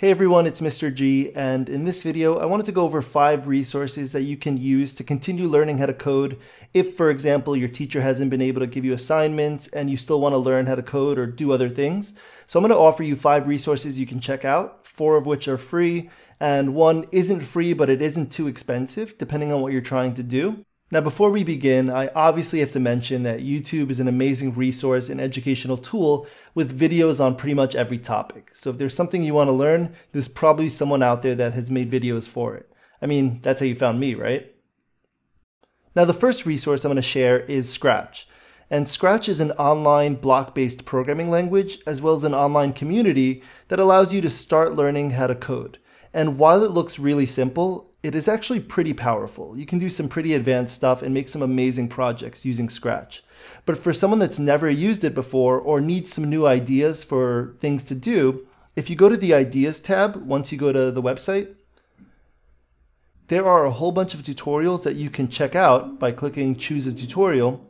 Hey everyone, it's Mr. G, and in this video, I wanted to go over five resources that you can use to continue learning how to code if, for example, your teacher hasn't been able to give you assignments and you still want to learn how to code or do other things. So I'm going to offer you five resources you can check out, four of which are free, and one isn't free, but it isn't too expensive, depending on what you're trying to do. Now, before we begin, I obviously have to mention that YouTube is an amazing resource and educational tool with videos on pretty much every topic. So if there's something you want to learn, there's probably someone out there that has made videos for it. I mean, that's how you found me, right? Now, the first resource I'm going to share is Scratch. And Scratch is an online block-based programming language, as well as an online community that allows you to start learning how to code. And while it looks really simple, it is actually pretty powerful. You can do some pretty advanced stuff and make some amazing projects using Scratch. But for someone that's never used it before or needs some new ideas for things to do, if you go to the Ideas tab, once you go to the website, there are a whole bunch of tutorials that you can check out by clicking Choose a Tutorial.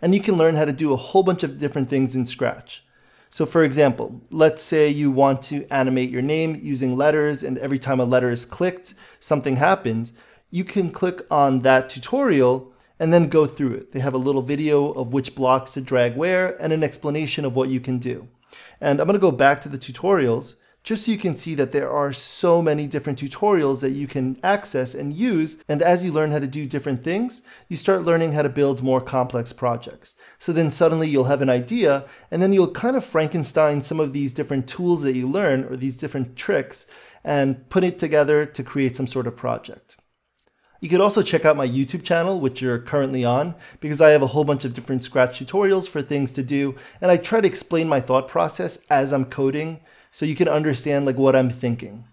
And you can learn how to do a whole bunch of different things in Scratch. So for example, let's say you want to animate your name using letters and every time a letter is clicked, something happens. You can click on that tutorial and then go through it. They have a little video of which blocks to drag where and an explanation of what you can do. And I'm gonna go back to the tutorials just so you can see that there are so many different tutorials that you can access and use. And as you learn how to do different things, you start learning how to build more complex projects. So then suddenly you'll have an idea and then you'll kind of Frankenstein some of these different tools that you learn or these different tricks and put it together to create some sort of project. You could also check out my YouTube channel, which you're currently on, because I have a whole bunch of different Scratch tutorials for things to do, and I try to explain my thought process as I'm coding so you can understand like what I'm thinking.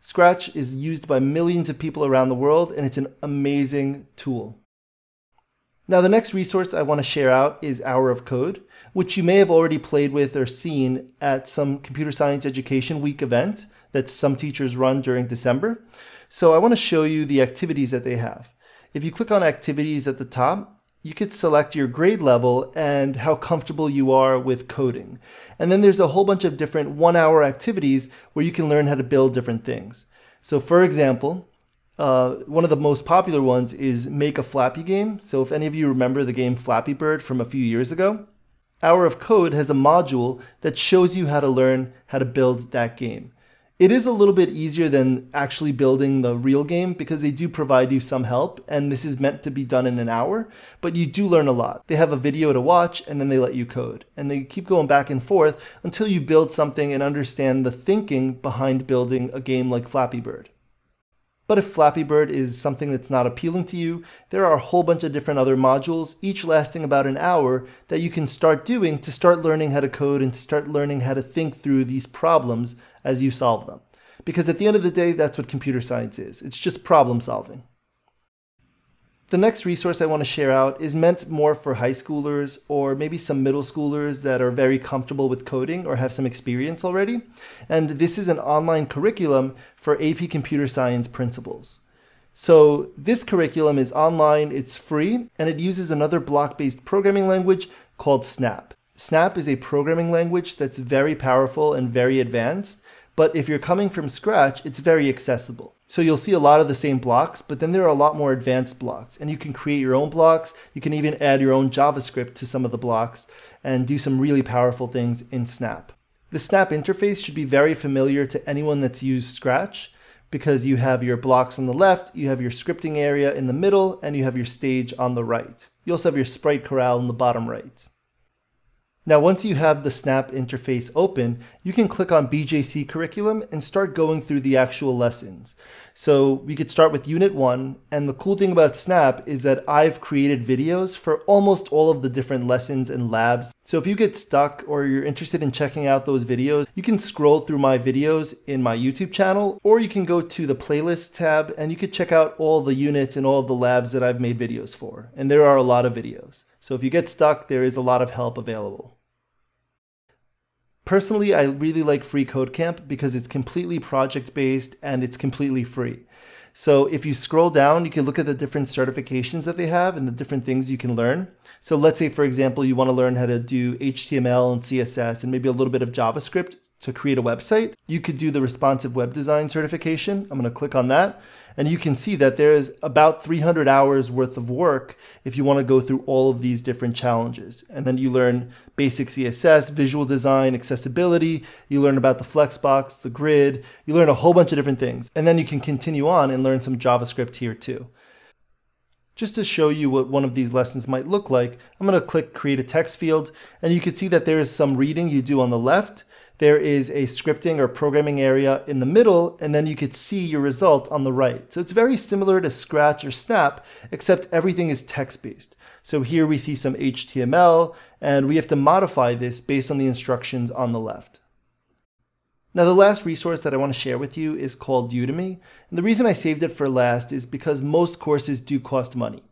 Scratch is used by millions of people around the world and it's an amazing tool. Now the next resource I want to share out is Hour of Code, which you may have already played with or seen at some Computer Science Education Week event that some teachers run during December. So I want to show you the activities that they have. If you click on activities at the top, you could select your grade level and how comfortable you are with coding. And then there's a whole bunch of different one hour activities where you can learn how to build different things. So for example, uh, one of the most popular ones is make a Flappy game. So if any of you remember the game Flappy Bird from a few years ago, Hour of Code has a module that shows you how to learn how to build that game. It is a little bit easier than actually building the real game because they do provide you some help and this is meant to be done in an hour, but you do learn a lot. They have a video to watch and then they let you code and they keep going back and forth until you build something and understand the thinking behind building a game like Flappy Bird. But if Flappy Bird is something that's not appealing to you, there are a whole bunch of different other modules, each lasting about an hour, that you can start doing to start learning how to code and to start learning how to think through these problems as you solve them. Because at the end of the day, that's what computer science is. It's just problem solving. The next resource I want to share out is meant more for high schoolers or maybe some middle schoolers that are very comfortable with coding or have some experience already. And this is an online curriculum for AP Computer Science principles. So this curriculum is online, it's free, and it uses another block-based programming language called Snap. Snap is a programming language that's very powerful and very advanced, but if you're coming from scratch, it's very accessible. So you'll see a lot of the same blocks, but then there are a lot more advanced blocks and you can create your own blocks. You can even add your own JavaScript to some of the blocks and do some really powerful things in Snap. The Snap interface should be very familiar to anyone that's used Scratch because you have your blocks on the left, you have your scripting area in the middle, and you have your stage on the right. You also have your sprite corral in the bottom right. Now, once you have the Snap interface open, you can click on BJC curriculum and start going through the actual lessons. So we could start with unit one. And the cool thing about Snap is that I've created videos for almost all of the different lessons and labs. So if you get stuck or you're interested in checking out those videos, you can scroll through my videos in my YouTube channel, or you can go to the playlist tab and you could check out all the units and all of the labs that I've made videos for. And there are a lot of videos. So if you get stuck, there is a lot of help available. Personally, I really like Free Code Camp because it's completely project based and it's completely free. So if you scroll down, you can look at the different certifications that they have and the different things you can learn. So let's say, for example, you want to learn how to do HTML and CSS and maybe a little bit of JavaScript to create a website, you could do the responsive web design certification. I'm going to click on that. And you can see that there's about 300 hours worth of work if you want to go through all of these different challenges. And then you learn basic CSS, visual design, accessibility. You learn about the Flexbox, the grid. You learn a whole bunch of different things. And then you can continue on and learn some JavaScript here too. Just to show you what one of these lessons might look like, I'm going to click create a text field and you can see that there is some reading you do on the left. There is a scripting or programming area in the middle and then you could see your result on the right. So it's very similar to Scratch or Snap except everything is text based. So here we see some HTML and we have to modify this based on the instructions on the left. Now the last resource that I want to share with you is called Udemy. And the reason I saved it for last is because most courses do cost money.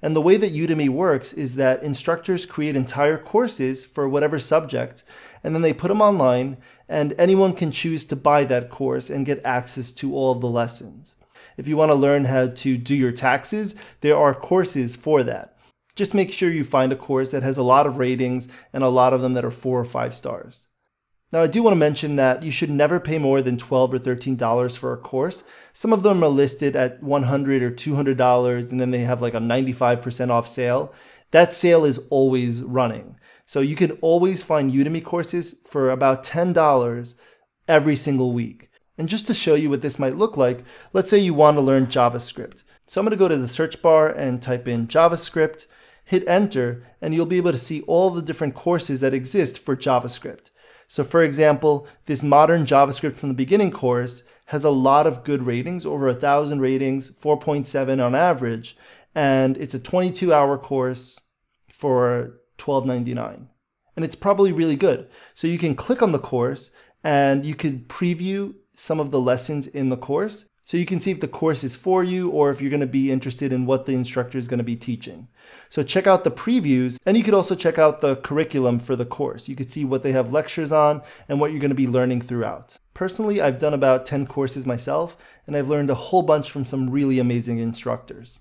And the way that Udemy works is that instructors create entire courses for whatever subject, and then they put them online, and anyone can choose to buy that course and get access to all of the lessons. If you want to learn how to do your taxes, there are courses for that. Just make sure you find a course that has a lot of ratings and a lot of them that are four or five stars. Now, I do want to mention that you should never pay more than 12 or $13 for a course. Some of them are listed at 100 or $200, and then they have like a 95% off sale. That sale is always running. So you can always find Udemy courses for about $10 every single week. And just to show you what this might look like, let's say you want to learn JavaScript. So I'm going to go to the search bar and type in JavaScript, hit enter, and you'll be able to see all the different courses that exist for JavaScript. So for example, this modern JavaScript from the beginning course has a lot of good ratings, over a thousand ratings, 4.7 on average, and it's a 22 hour course for $12.99. And it's probably really good. So you can click on the course and you can preview some of the lessons in the course. So you can see if the course is for you or if you're going to be interested in what the instructor is going to be teaching. So check out the previews and you could also check out the curriculum for the course. You could see what they have lectures on and what you're going to be learning throughout. Personally, I've done about 10 courses myself and I've learned a whole bunch from some really amazing instructors.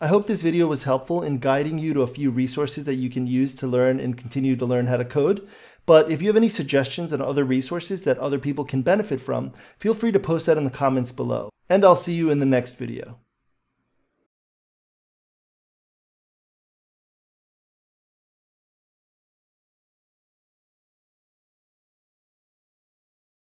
I hope this video was helpful in guiding you to a few resources that you can use to learn and continue to learn how to code. But if you have any suggestions on other resources that other people can benefit from, feel free to post that in the comments below. And I'll see you in the next video.